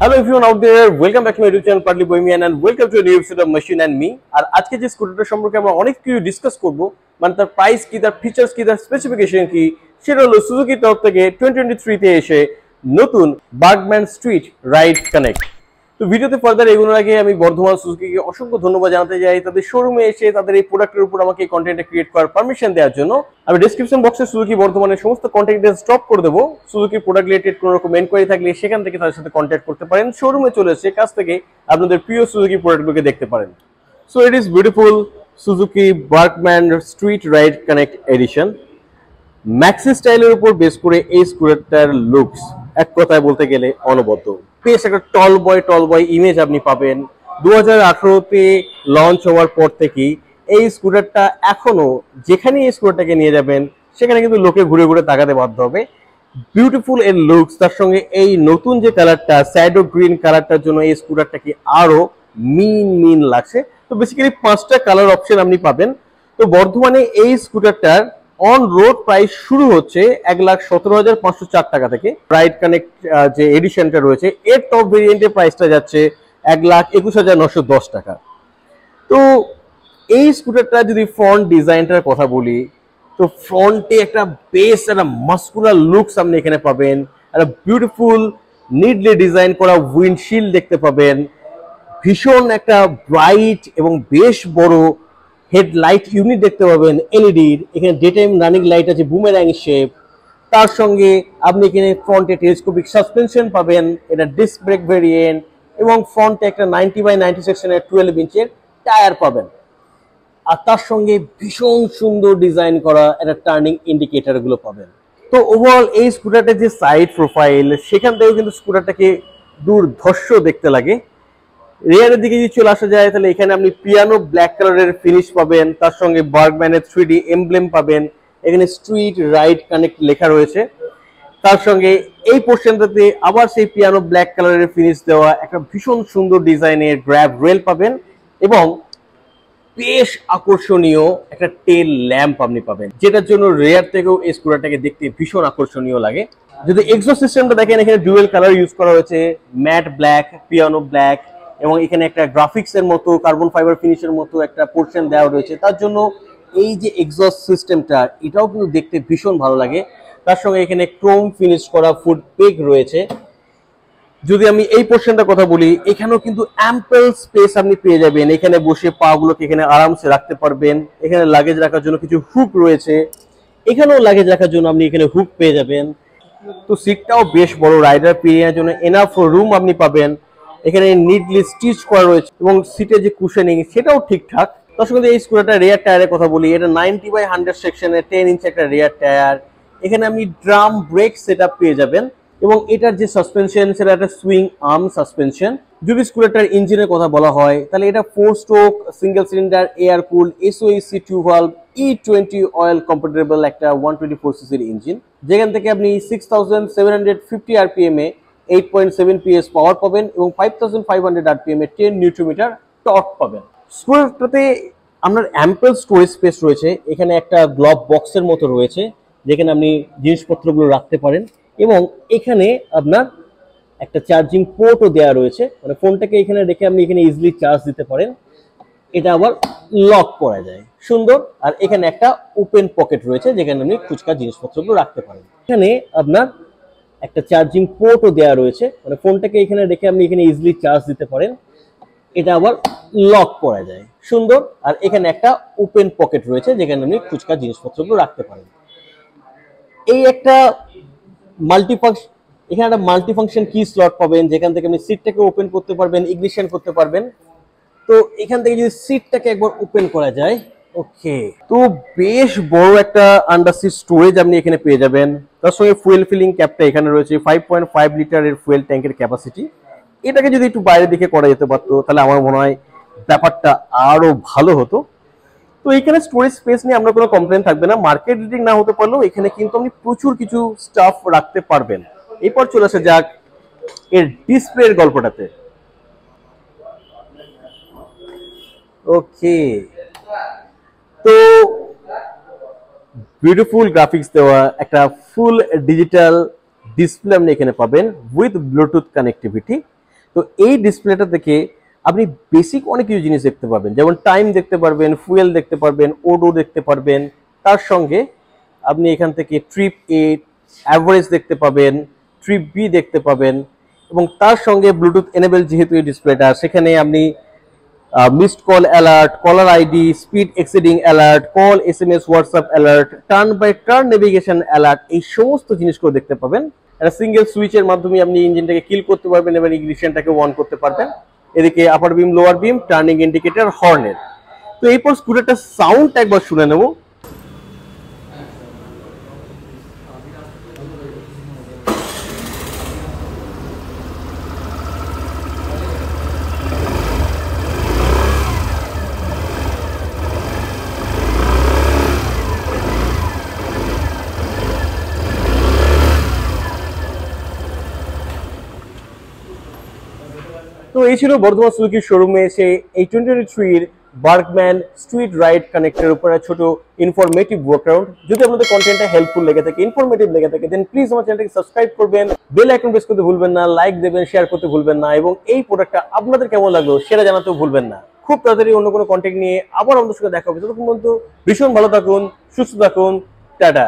Hello everyone out there welcome back to my YouTube channel partly bohemian and welcome to new episode of machine and me আর আজকে যে স্কুটারটা সম্পর্কে আমরা অনেক কিছু discuss করব মানে তার প্রাইস কি, তার ফিচার্স কি, তার স্পেসিফিকেশন কি, সেটা হলো সুজুকির তরফ থেকে টোয়েন্টি টোয়েন্টি থ্রিতে এসে নতুন বার্গম্যান স্ট্রিট রাইড কানেক্ট তো ভিডিওতে ফার্দার এগুলোর আগে আমি বর্ধমান সুজুকিকে অসংখ্য ধন্যবাদ জানাতে চাই তাদের শোরুমে এসে তাদের এই প্রোডাক্টের উপর আমাকে এই কন্টেন্টটা ক্রিয়েট করার পারমিশন দেওয়ার জন্য। আমি ডিসক্রিপশন বক্সে সুজুকি বর্ধমানের সমস্ত কন্ট্যাক্ট ডিটেলস ড্রপ করে দেবো। সুজুকি প্রোডাক্ট রিলেটেড কোনো রকম এনকোয়ারি থাকলে সেখান থেকে তাদের সাথে কন্ট্যাক্ট করতে পারেন। শোরুমে চলে এসে কাছ থেকে আপনাদের প্রিয় সুজুকি প্রোডাক্টগুলোকে দেখতে পারেন। So it is beautiful Suzuki Burgman street ride connect edition maxi স্টাইলের উপর বেস করে এই স্কুটারটার লুকস এক কথায় বলতে গেলে অনবদ্য। বেশ একটা টল বয় টল বয় ইমেজ আপনি পাবেন। দু হাজার লঞ্চ হওয়ার পর থেকেই এই স্কুটারটা এখনও যেখানে এই স্কুটারটাকে নিয়ে যাবেন, সেখানে কিন্তু লোকে ঘুরে ঘুরে তাকাতে বাধ্য হবে। বিউটিফুল এর লুকস তার সঙ্গে এই নতুন যে কালারটা স্যাডো গ্রিন কালারটার জন্য এই স্কুটারটাকে আরও মিন মিন লাগছে। তো বেসিক্যালি পাঁচটা কালার অপশন আপনি পাবেন। তো বর্ধমানে এই স্কুটারটার অন রোড প্রাইস শুরু হচ্ছে এক লাখ সতেরো হাজার পাঁচশো চার টাকা থেকে। রাইড কানেক্ট যে এডিশনটা রয়েছে, এর টপ ভেরিয়েন্টের প্রাইসটা যাচ্ছে এক লাখ একুশ হাজার নশো দশ টাকা। তো এই স্কুটারটা যদি ফ্রন্ট ডিজাইনটার কথা বলি, তো ফ্রন্টে একটা বেস একটা মাস্কুলার লুকস আপনি এখানে পাবেন। একটা বিউটিফুল নিডলি ডিজাইন করা উইন্ডশিল্ড দেখতে পাবেন। ভীষণ একটা ব্রাইট এবং বেশ বড় হেডলাইট ইউনিট দেখতে পাবেন এলইডির এখানে ডে টাইম রানিং লাইট আছে বুমেরাং শেপ তার সঙ্গে আপনি এখানে ফ্রন্টে টেলিস্কোপিক সাসপেনশন পাবেন, এটা ডিস্ক ব্রেক ভেরিয়েন্ট এবং ফ্রন্টে একটা নাইনটি বাই নাইনটি সেকশনের টুয়েলভ ইঞ্চের টায়ার পাবেন। আর তার সঙ্গে ভীষণ সুন্দর ডিজাইন করা একটা টার্নিং ইন্ডিকেটরগুলো পাবেন। তো ওভারঅল এই স্কুটারটার যে সাইড প্রোফাইল সেখান থেকেও কিন্তু স্কুটারটাকে দুর্ধর্ষ দেখতে লাগে। রেয়ারের দিকে যদি চলে আসা যায়, তাহলে এখানে আপনি পিয়ানো ব্ল্যাক কালারের ফিনিশ পাবেন, তার সঙ্গে বার্গম্যানের থ্রি ডি এমব্লেম পাবেন, এখানে স্ট্রিট রাইড কানেক্ট লেখা রয়েছে। তার সঙ্গে এই পোর্শনটাতে আবার সেই পিয়ানো ব্ল্যাক কালারের ফিনিশ দেওয়া একটা ভীষণ সুন্দর ডিজাইনের গ্র্যাব রেল পাবেন এবং বেশ আকর্ষণীয় একটা টেল ল্যাম্প আপনি পাবেন, যেটার জন্য রেয়ার থেকেও এই স্কুটারটাকে দেখতে ভীষণ আকর্ষণীয় লাগে। যদি এক্সো সিস্টেমটা দেখেন, এখানে ডুয়েল কালার ইউজ করা হয়েছে ম্যাট ব্ল্যাক পিয়ানো ব্ল্যাক এবং এখানে একটা গ্রাফিক্স এর মতো কার্বন ফাইবার ফিনিশের মতো একটা পোর্শন দেওয়া রয়েছে। তার জন্য এই যে এক্সস্ট সিস্টেমটা এটাও কিন্তু দেখতে ভীষণ ভালো লাগে। তার সঙ্গে এখানে ক্রোম ফিনিশ করা ফুড পেগ রয়েছে। যদি আমি এই পোর্শনটা কথা বলি, এখানেও কিন্তু অ্যাম্পল স্পেস আপনি পেয়ে যাবেন। এখানে বসে পা গুলোকে এখানে আরামসে রাখতে পারবেন। এখানে লাগেজ রাখার জন্য কিছু হুক রয়েছে। এখানেও লাগেজ রাখার জন্য আপনি এখানে হুক পেয়ে যাবেন। তো সিটটাও বেশ বড় রাইডার পেয়ে যাওয়ার জন্য এনাফ রুম আপনি পাবেন। এখানে নিটলি স্টিচ করা রয়েছে এবং সিটে যে কুশনিং সেটাও ঠিকঠাক। সঙ্গে এই স্কুটারটা রেয়ার টায়ারের কথা বলি। এটা নাইনটি বাই হান্ড্রেড সেকশনের টেন ইঞ্চ একটা রেয়ার টায়ার এখানে আপনি ড্রাম ব্রেক সেট পেয়ে যাবেন এবং এটার যে সাসপেনশন সেটা একটা সুইং আর্ম সাসপেনশন যদি স্কুটারটার ইঞ্জিনের কথা বলা হয়, তাহলে এটা four stroke single cylinder air cool SOHC two valve E twenty oil compatible একটা ওয়ান টোয়েন্টি ফোর সিসির ইঞ্জিন যেখান থেকে আপনি six thousand seven hundred fifty RPM এ eight point seven PS power পাবেন এবং five thousand five hundred RPM এ ten newton metre torque পাবেন। স্কুটারটাতে আপনার অ্যাম্পল স্টোরেজ স্পেস রয়েছে। এখানে একটা গ্লভ বক্সের মতো রয়েছে, যেখানে আপনি জিনিসপত্রগুলো রাখতে পারেন এবং এখানে আপনার একটা চার্জিং পোর্টও দেওয়া রয়েছে। মানে ফোনটাকে এখানে রেখে আপনি এখানে ইজিলি চার্জ দিতে পারেন। এটা আবার লক করা যায়। সুন্দর। আর এখানে একটা ওপেন পকেট রয়েছে, যেখানে আপনি ফুচকা জিনিসপত্রগুলো রাখতে পারেন। এখানে আপনার একটা চার্জিং পোর্টও দেওয়া রয়েছে। মানে ফোনটাকে এখানে রেখে আপনি এখানে ইজিলি চার্জ দিতে পারেন। এটা আবার লক করা যায়। সুন্দর। আর এখানে একটা ওপেন পকেট রয়েছে, যেখানে আপনি ফুচকা জিনিসপত্রগুলো রাখতে পারেন। এই একটা মাল্টিফাংশন এখানে একটা মাল্টিফাংশন কি স্লট পাবেন, যেখান থেকে আপনি সিটটাকে ওপেন করতে পারবেন ইগনিশন করতে পারবেন। তো এখান থেকে যদি সিটটাকে একবার ওপেন করা যায় ওকে তো বেশ বড় একটা আন্ডারসি স্টোরেজ আপনি এখানে পেয়ে যাবেন। তার সঙ্গে ফুয়েল ফিলিং ক্যাপটা এখানে রয়েছে ফাইভ পয়েন্ট ফাইভ লিটারের ফুয়েল ট্যাঙ্কের ক্যাপাসিটি এটাকে যদি একটু বাইরের দিকে করা যেতে পারতো, তাহলে আমার মনে হয় ব্যাপারটা আরও ভালো হতো। তো এখানে স্টোরেজ স্পেস নিয়ে আমরা কোনো কমপ্লেন থাকবে না। মার্কেট রিডিং না হতে পারলেও এখানে কিন্তু আপনি প্রচুর কিছু স্টাফ রাখতে পারবেন। এরপর চলে আসা যাক এর ডিসপ্লের গল্পটাতে। ওকে বিউটিফুল গ্রাফিক্স দেওয়া, একটা ফুল ডিজিটাল ডিসপ্লে আপনি এখানে পাবেন উইথ ব্লুটুথ কানেক্টিভিটি তো এই ডিসপ্লেটা থেকে আপনি বেসিক অনেক কিছু জিনিস দেখতে পাবেন যেমন টাইম দেখতে পারবেন ফুয়েল দেখতে পারবেন ওডো দেখতে পারবেন। তার সঙ্গে আপনি এখান থেকে ট্রিপ এ অ্যাভারেজ দেখতে পাবেন ট্রিপ বি দেখতে পাবেন। এবং তার সঙ্গে ব্লুটুথ এনেবেল যেহেতু এই ডিসপ্লেটা সেখানে আপনি missed call alert caller ID speed exceeding alert call S M S WhatsApp alert turn by turn navigation alert এই সমস্ত জিনিসগুলো দেখতে পাবেন। একটা সিঙ্গেল সুইচের মাধ্যমে আপনি ইঞ্জিনটাকে কিল করতে পারবেন এবং ইগনিশনটাকে অন করতে পারবেন। এদিকে upper beam lower beam turning indicator হর্নের তো এরপর স্কুটারটার সাউন্ড একবার শুনে নেব। এই ছিল বর্ধমান সুজুকির শোরুমে এসে এই টোয়েন্টি টোয়েন্টি থ্রির বার্কম্যান স্ট্রিট রাইড কানেক্টের উপরে ছোট ইনফরমেটিভ ওয়ার্কআউট যদি আপনাদের কন্টেন্টটা হেল্পফুল লেগে থাকে ইনফরমেটিভ লেগে থাকে দেন প্লিজ আমার চ্যানেলটাকে সাবস্ক্রাইব করবেন। বেল আইকন প্রেস করতে ভুলবেন না লাইক দেবেন শেয়ার করতে ভুলবেন না, এবং এই প্রোডাক্টটা আপনাদের কেমন লাগল সেটা জানাতেও ভুলবেন না। খুব তাড়াতাড়ি অন্য কোনো কন্টেন্ট নিয়ে আবার আমাদের সঙ্গে দেখা হবে। ততক্ষণ পর্যন্ত ভীষণ ভালো থাকুন, সুস্থ থাকুন, টাটা।